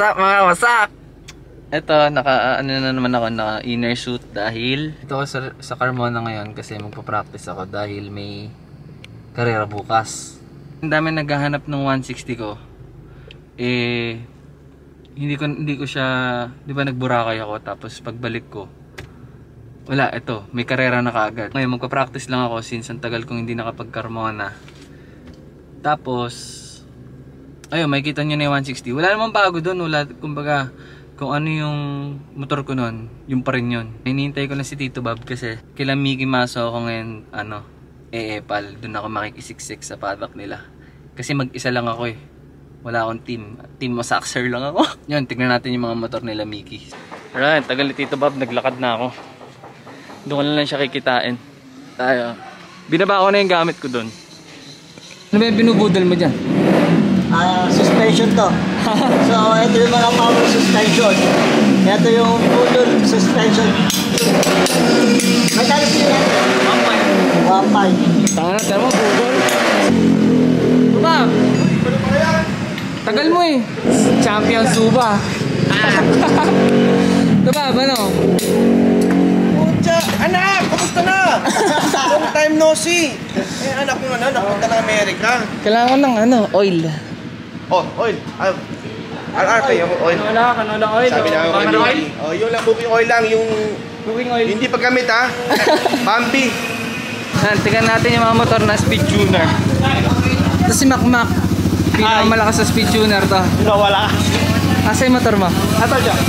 What's up mga wasak? Ito, naka, ano na naman ako, naka inner suit dahil ito ako sa, sa Carmona ngayon kasi magpa-practice ako dahil may karera bukas. Ang dami naghahanap ng 160 ko. Eh, hindi ko, hindi ko siya, di ba nagburakay ako tapos pagbalik ko, wala, ito, may karera na kaagad. Ngayon, magpa-practice lang ako since ang tagal kong hindi nakapag-Carmona. Tapos, ayun, makikita nyo na yung 160. Wala namang bago doon. Wala, kumbaga, kung ano yung motor ko noon, yung pa rin yun. Hinihintay ko na si Tito Bob kasi kila Mickey Maso ako ngayon, ano, eepal. Doon ako makikisiksik sa paddock nila. Kasi mag-isa lang ako eh. Wala akong team. Team Masaxer lang ako. Yun, tignan natin yung mga motor nila Mickey. Alright, tagal ni Tito Bob, naglakad na ako. Doon lang siya kikitain. Tayo. Binaba ko na yung gamit ko doon. Ano ba yung binubudol mo dyan? Ah, suspension to. so, ito yung mga power suspension. Ito yung budol suspension. Magkano sila? 1.5. Tanga na, tara mo, Google. Suba! Tagal mo eh. Champion Suba. Suba, ano? Pucha, anak, kumusta na? Long time no see. Eh, anak ko na, napunta ng Amerika. Kailangan ng ano, oil. Oh, oil. Ah, RR pa yung oil. Wala, kanola oil. Sabi na yung oil. Oh, yun lang, booking oil lang. Yung Cooking oil. hindi paggamit ha. Bambi. Yan, tingnan natin yung mga motor na speed tuner. Ito si Mac Mac. Pinakamalakas sa speed tuner to. Ikaw wala. Asa yung motor mo? Ato dyan.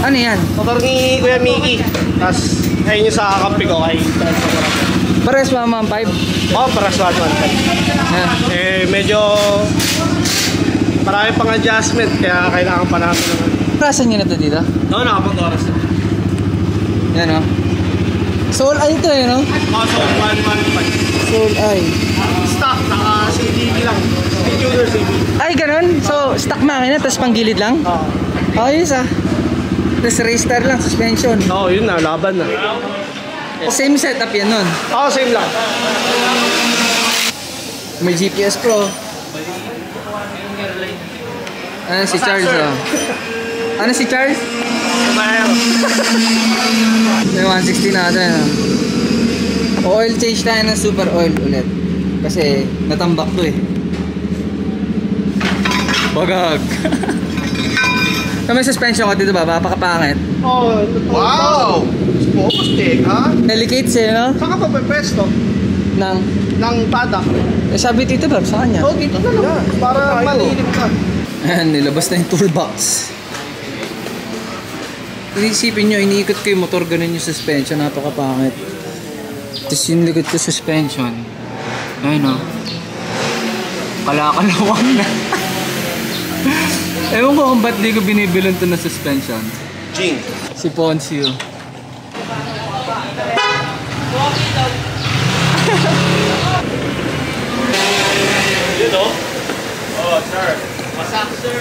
Ano yan? Motor ni Kuya Mickey. Tapos, ayun yung sa kakampi ko kay Pares mama ang 5. Oh, para sa one Yan. Eh, medyo marami pang adjustment kaya kailangan pa namin ng Prasan nyo na to dito? Oo, nakapag-oras na. Yan o. Soul Eye to eh no? Kaso, 115. Soul Eye. Stock, naka CDB lang. Tuner CDB. Ay, ganun? So, stock makina, tapos panggilid lang? Oo. Ayos ah. Tapos tire lang, suspension. Oo, yun na, laban na. Same setup yan nun. Oo, same lang. May GPS Pro. Ano si Charles ah? Ano si Charles? May 160 na ata ah. Oil change tayo ng super oil ulit. Kasi natambak to eh. Bagag. so may suspension ko dito ba? Papakapangit. Oh, wow! Focus take, ha? Delicates eh, no? Saan ka pa pwesto? Nang, Ng padak. eh, sabi dito ba sa kanya? Oh, dito na lang. Para malilip ka. Ayan, nilabas na yung toolbox. Inisipin nyo, iniikot ko yung motor, ganun yung suspension, napakapangit. Tapos yung likod ko suspension. Ayun o. Kalakalawang na. Ewan ko kung ba't di ko binibilon to na suspension. Jing. Si Poncio. Dito? Oh, sir. Sir.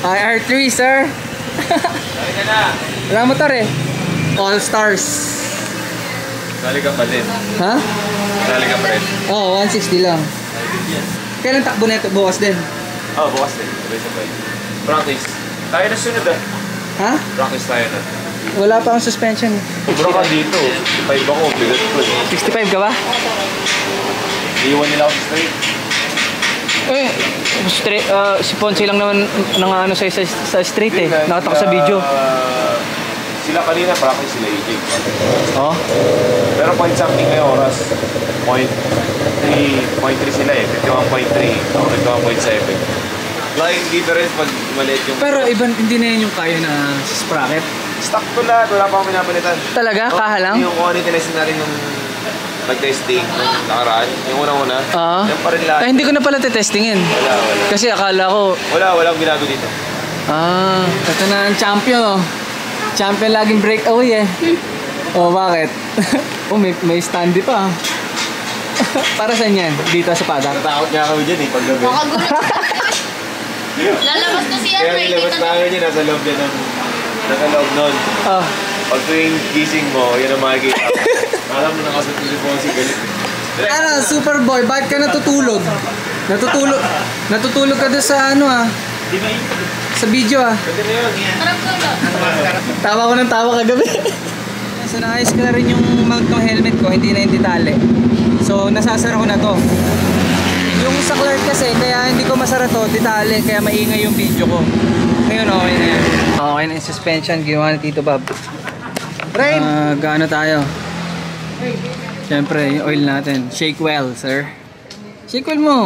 IR3, sir. Dali na. Wala motor eh. All Stars. Dali ka pa din. Ha? Dali ka pa rin. Oo, oh, 160 lang. Kailan takbo na ito? Bukas din. Oh, bukas din. Sabay-sabay. Practice. Tayo na sunod ah. Ha? Practice tayo na. Wala pa akong suspension. Bro ka dito. 65 ako. Bigat ko. 65 ka ba? Iiwan nila ako straight. Eh, straight, uh, si Ponce lang naman nang ano sa, sa, sa street eh. Nakataka sa video. Sila kanina, practice sila AJ. Oh. Pero point something na yung oras. Point 3, point 3 sila eh. 51.3. Ako 51.7. Laking difference pag maliit yung... Pero iba, hindi na yun yung kaya na sprocket. Stock ko lahat, wala pa akong pinapalitan. Talaga? Kaha lang? Yung kung ano yung tinesting natin nung nag-testing nung nakaraan, yung unang-una, Ah. yan pa rin lahat. Ay, hindi ko na pala tetestingin. Wala, wala. Kasi akala ko, Wala, walang binago dito. ah, ito na ang champion oh. Champion laging breakaway eh. Oh, bakit? oh, may, may standy pa. Para saan yan? Dito sa padang? Natakot nga kami dyan eh, pag gabi. Makagulo. Lalabas na si Kaya Ano, nilabas namin yun, nasa loob yan ng... Nasa loob nun. Oh. Pag tuwing gising mo, yun ang makikita. Alam mo na kasi si Fonzie galit. Ano, Superboy, bakit ka natutulog? Natutulog, natutulog ka doon sa ano ah. Sa video ah. Tarap ko ba? Tawa ko ng tawa kagabi. so naayos ko na rin yung mount ng helmet ko, hindi na yung detalye. So nasasara ko na to. Yung sa Clark kasi, kaya hindi ko masara to, detalye, kaya maingay yung video ko. Ngayon okay na yan. Okay na yung suspension, ginawa ni Tito Bob. Rain! Uh, gaano tayo? Siyempre, yung oil natin. Shake well, sir. Shake well mo.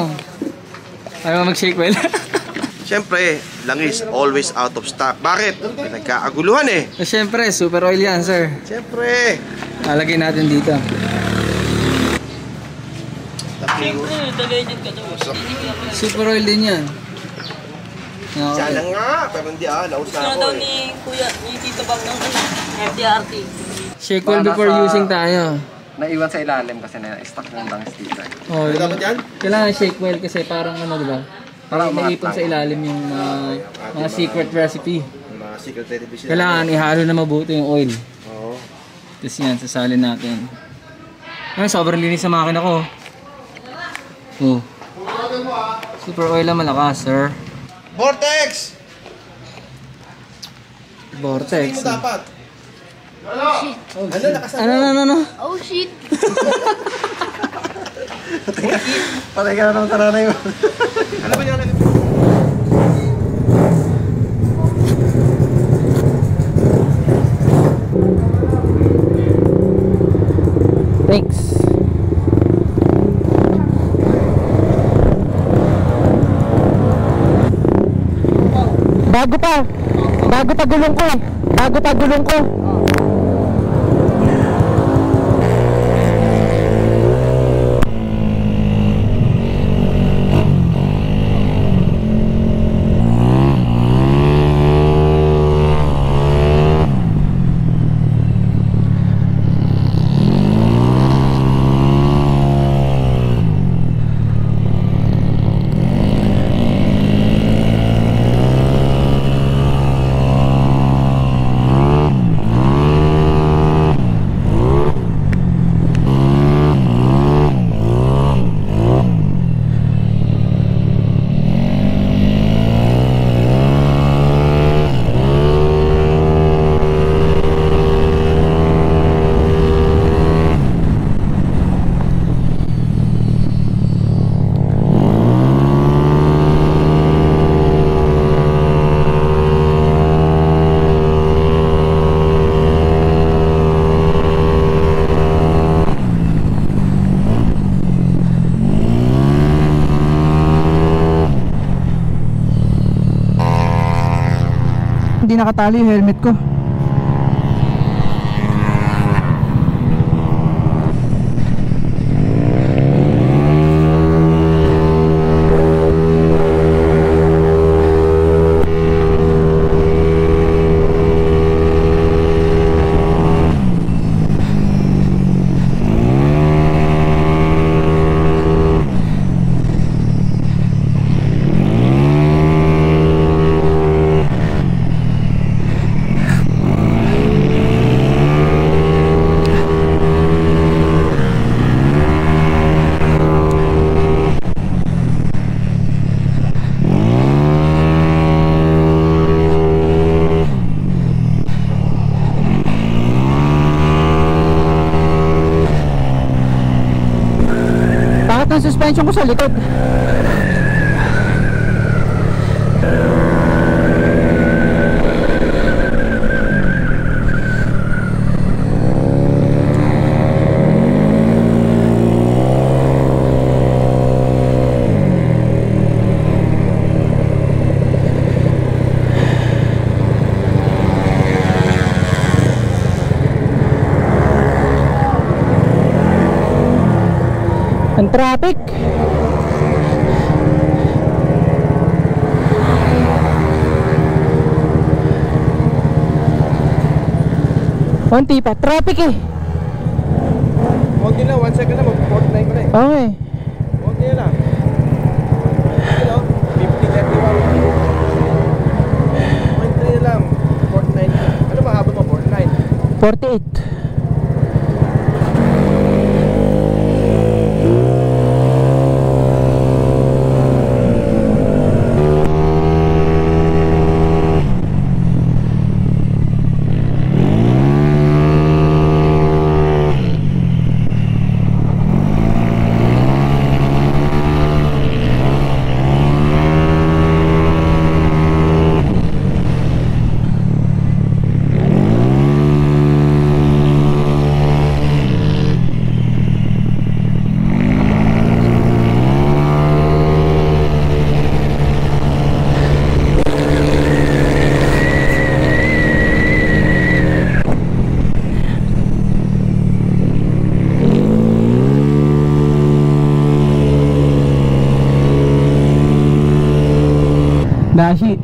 Ayaw mo mag-shake well? Siyempre, langis always out of stock. Bakit? May nagkaaguluhan eh. so, siyempre, super oil yan, sir. Siyempre. Lalagay natin dito. Super oil din yan. Sana Okay. nga, pero hindi ah, naus na ako eh. ni Kuya, ni Tito Bang ng ano, MTRT. Shake well before nasa- using tayo. Naiwan sa ilalim kasi na-stuck yung langis dito. eh. Oh, Ano dapat yan? Kailangan shake well kasi parang ano, di ba? Parang naipon sa ilalim yung uh, mga secret recipe. Mga secret television. Kailangan ihalo na mabuti yung oil. Oo. Tapos yan, sasalin natin. Ay, sobrang linis sa makina ko. Oh. Super oil lang malakas, sir. Vortex! Vortex. Ano dapat? Ano lakas Ano, ano, ano, ano? Oh shit! Patay ka na ng taranay mo. ano ba yan? Thanks. Bago pa. Bago pa gulong ko eh. Bago pa gulong ko. Nakatali helmet ko. Bakit ang suspension Ang traffic. Konti pa, traffic eh. Konti lang, one second lang, mag-49 ko na eh. Okay. Konti na lang. 那是。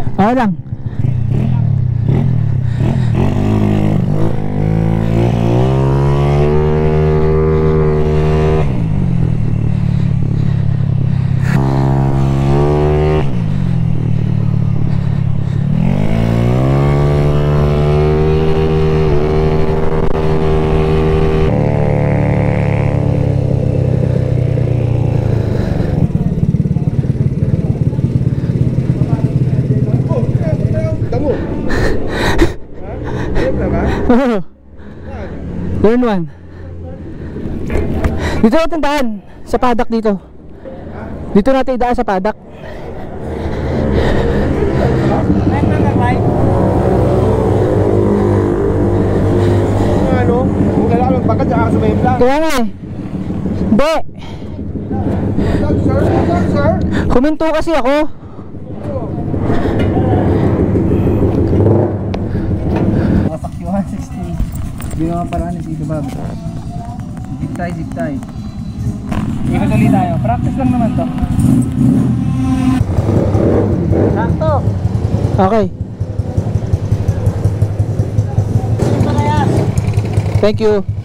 Okay lang. Turn one. Dito natin daan. Sa padak dito. Dito natin idaan sa padak. Kaya nga eh. Hindi. Huminto kasi ako. Wasak yung 160. Hindi naman paraan ni Tito Bob. Zip tie, zip tie. Ikot ulit tayo. Practice lang naman to. Sakto. Okay. Thank you.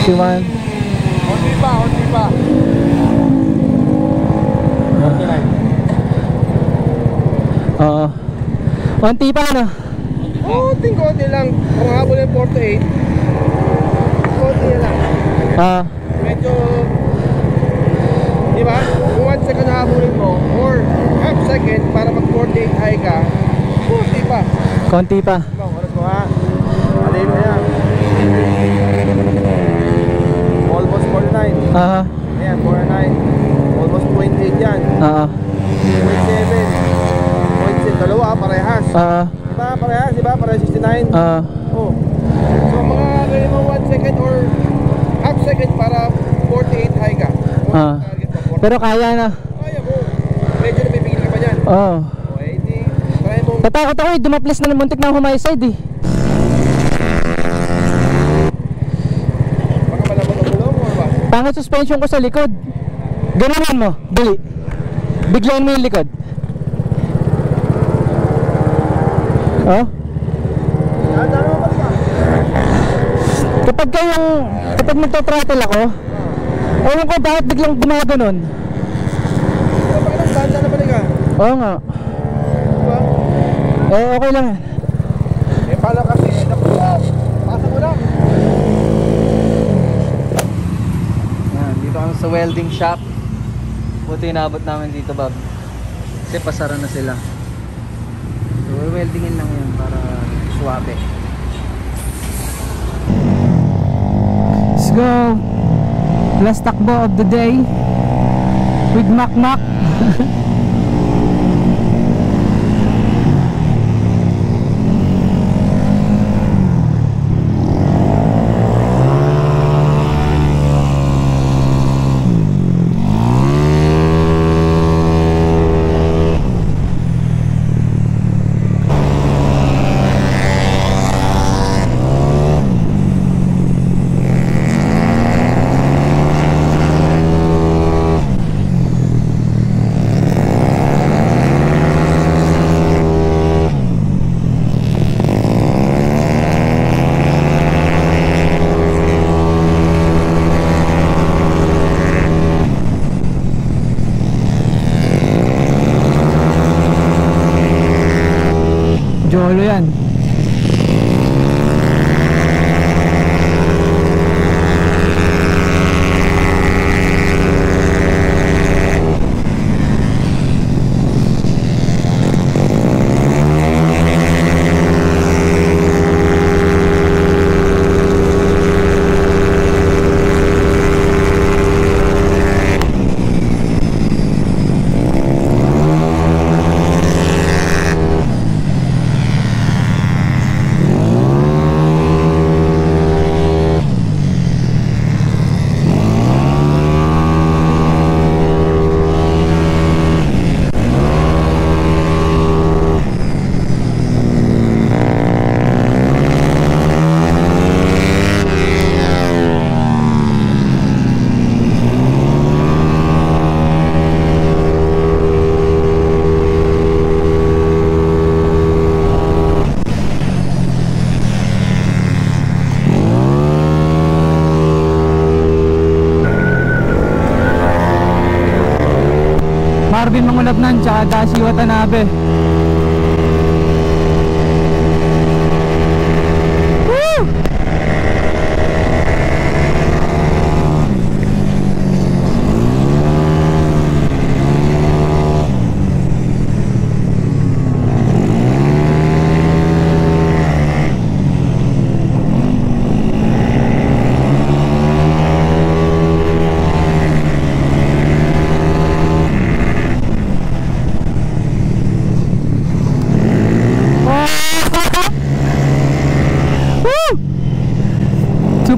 61 Only pa, only pa. Ah. Oo. Onti pa ano? Oo, ting konti lang. Kung habol yung 48 Konti lang. Ah. Medyo Diba? Kung 1 second habulin mo Or half second para mag 48 high ka Konti pa. Konti pa. Ikaw, oras mo ha? Alin mo yan? Almost 49. Ah, Ayan, 49. Almost 0.8 yan. ah, 0.7. 0.6. Dalawa, parehas. ah, Diba, parehas, diba? Parehas 69. ah, Oh. So mga ganyan mo 1 second or half second para 48 high ka. 40. pero kaya na. Kaya mo. Medyo napipigil ka pa dyan. Oo. O, eh, di, try mo. Tatakot ako eh, dumaples na ng muntik na humay side eh. Baka malabot ang gulong mo Pangit suspension ko sa likod. Ganahan mo, dali. Biglayin mo yung likod. Oh? Kapag kayong, kapag nagto-throttle ako, ewan ko bakit biglang gumaganon. Ano? Oo nga. Eh, okay lang. Eh, pala kasi, naku, pasa mo lang. Yan, dito kami sa welding shop. Buti inabot namin dito, Bob. Kasi pasara na sila. So, weldingin lang yun para suwabe. Let's go. Last takbo of the day with Mac Mac. Jolo yan.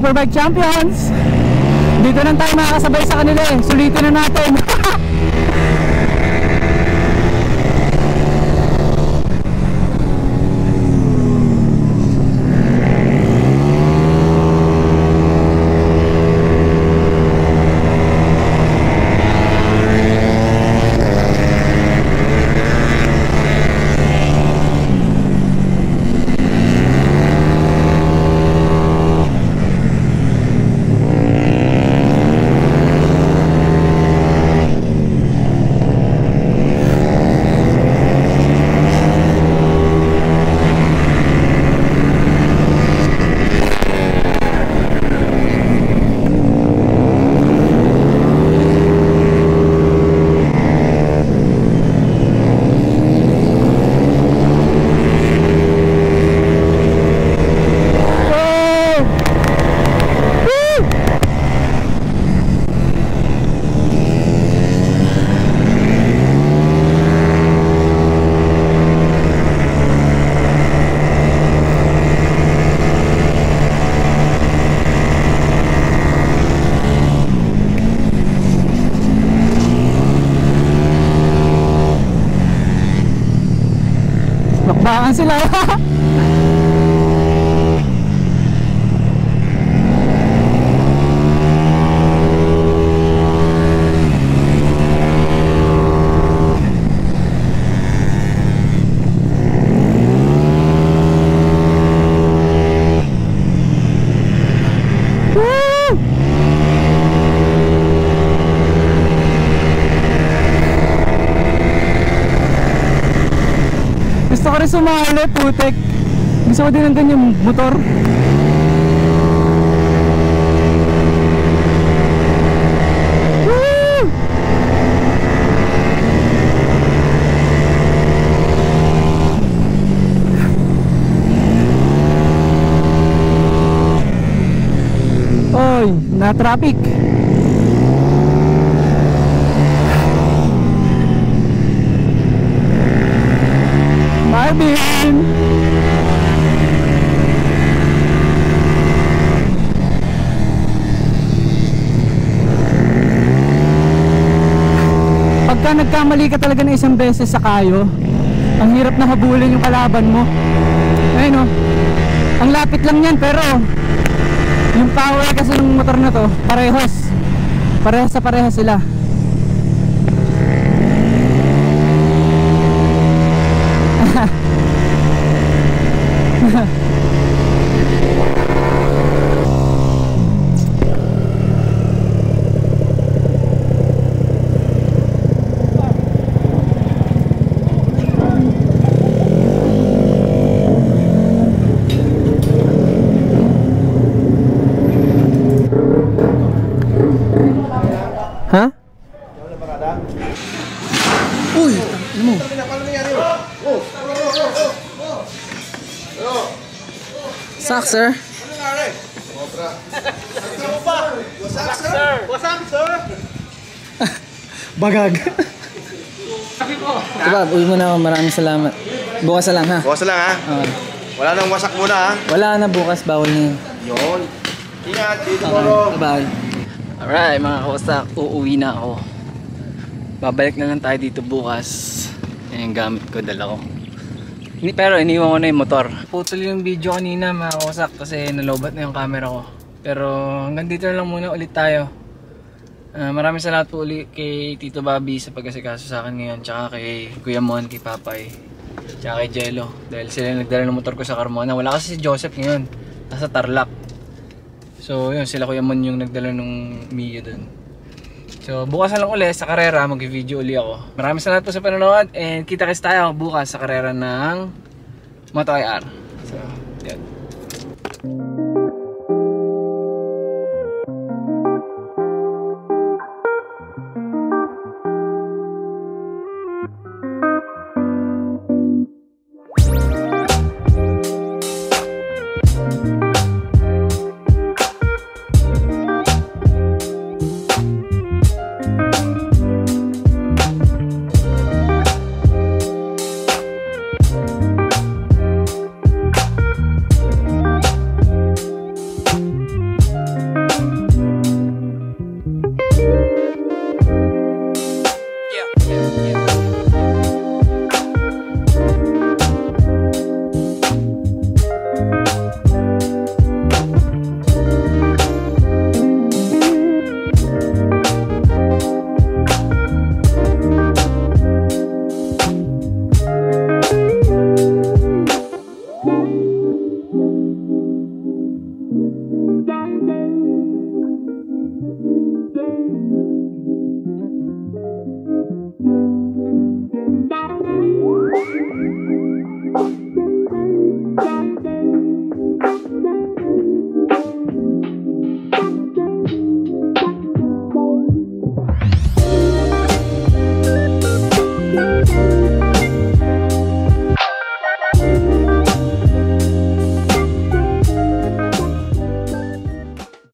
Superbike champions! Dito lang tayo makakasabay sa kanila eh. Sulitin na natin. Woo! Woo! Bakbakan sila. Woo! Gusto ko rin sumali, putek. Gusto ko din ng ganyang motor. Oy, na traffic. Pagka nagkamali ka talaga ng isang beses sa kayo, ang hirap na habulin yung kalaban mo. Ayun oh. Ang lapit lang yan pero yung power kasi ng motor na to, parehas. Parehas sa parehas sila. ano mo? Sak, sir. Bagag. diba, uwi mo na ako. Maraming salamat. Bukas na lang ha. Bukas na lang ha. Wala nang wasak muna ha. Wala na bukas, bawal na yun. Yun. Ingat, dito Okay, bye. Alright mga kawasak, uuwi na ako. Babalik na lang tayo dito bukas. Yan yung gamit ko, dala ko. Ini, pero iniwan ko na yung motor. Putol yung video kanina mga kawasak kasi nalobat na yung camera ko. Pero hanggang dito na lang muna ulit tayo. Ah, maraming salamat po ulit kay Tito Bobby sa pag-asikaso sa akin ngayon. Tsaka kay Kuya Mon, kay Papay. Tsaka kay Jello. Dahil sila yung nagdala ng motor ko sa Carmona. Wala kasi si Joseph ngayon. Nasa Tarlac. So yun, sila Kuya Mon yung nagdala ng Mio dun. So, bukas na lang uli sa karera, mag-video uli ako. Maraming salamat po sa panonood and kita-kits tayo bukas sa karera ng Moto IR. So.